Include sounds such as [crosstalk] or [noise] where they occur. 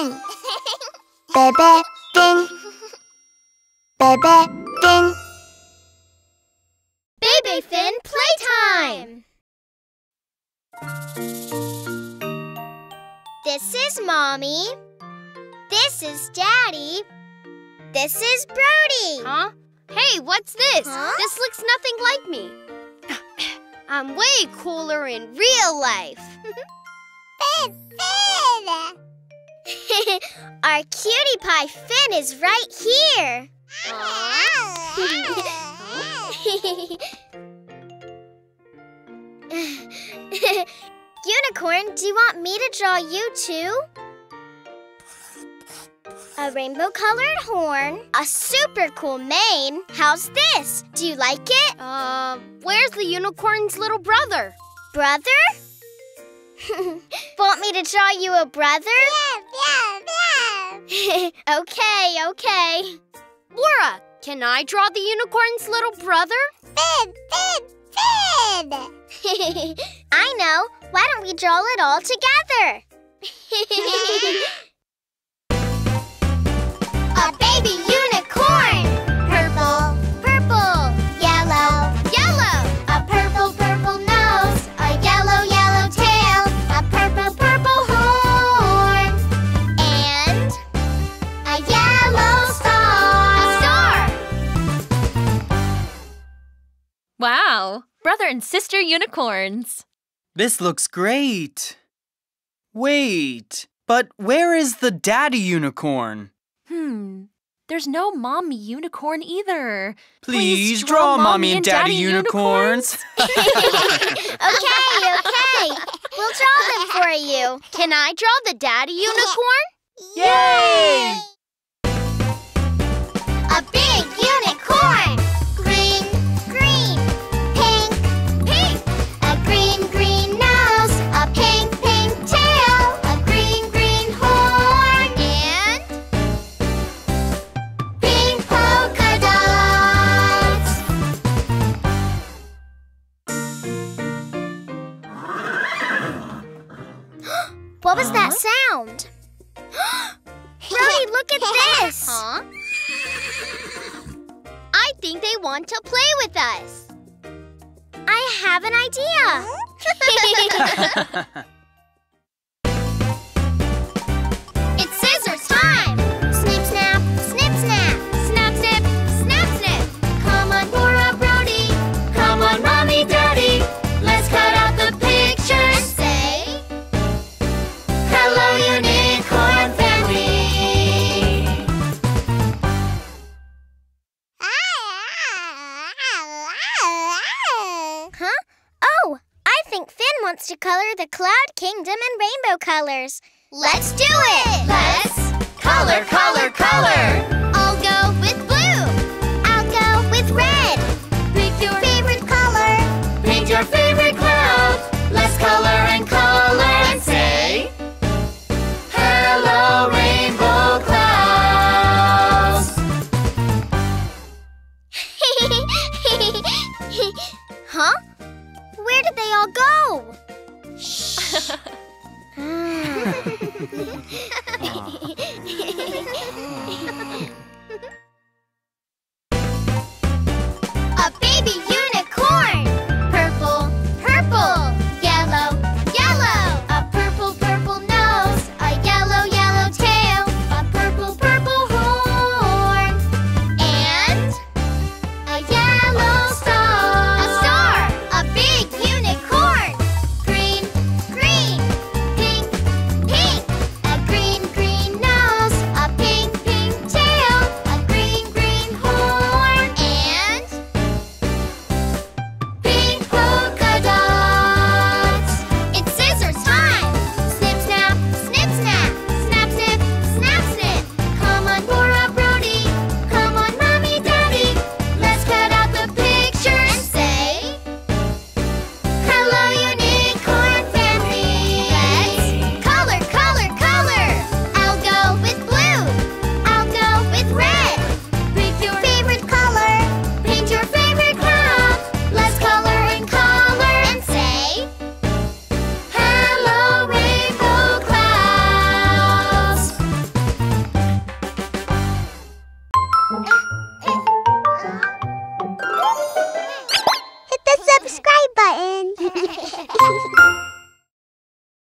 Finn. Bebe Finn. Bebe Finn. Bebe Finn playtime! This is Mommy. This is Daddy. This is Brody. Huh? Hey, what's this? Huh? This looks nothing like me. [coughs] I'm way cooler in real life. [laughs] Finn, Finn. Our cutie pie Finn is right here. [laughs] Unicorn, do you want me to draw you too? A rainbow colored horn, a super cool mane. How's this? Do you like it? Uh, where's the unicorn's little brother? Brother? [laughs] Want me to draw you a brother? [laughs] okay, okay. Bora, can I draw the unicorn's little brother? Finn, Finn, Finn. [laughs] I know. Why don't we draw it all together? [laughs] Wow, brother and sister unicorns. This looks great. Wait, but where is the daddy unicorn? Hmm, there's no mommy unicorn either. Please, draw, mommy and daddy, unicorns. [laughs] okay, okay. We'll draw them for you. Can I draw the daddy [gasps] unicorn? Yay! What was that uh-huh. sound? [gasps] [laughs] Brody, look at this. [laughs] Huh? I think they want to play with us. I have an idea. [laughs] huh? Oh, I think Finn wants to color the Cloud Kingdom in rainbow colors. Let's do it. Let's color, color, color. I'll go with blue. I'll go with red. Pick your favorite color. Paint your favorite cloud. Let's color and color and say, Hello, rainbow clouds. [laughs] huh? Where they all go? [laughs] [laughs] Ah. Hey!